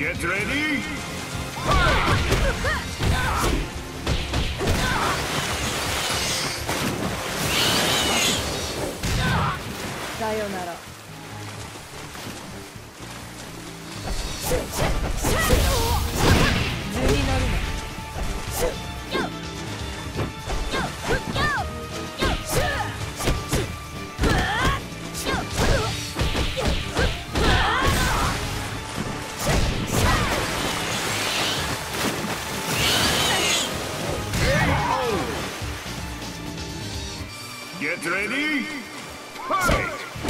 Get ready! さよなら。図に乗るな Fight!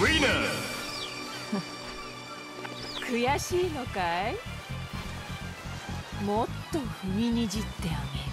ウィナー悔しいのかい？もっと踏みにじってあげる。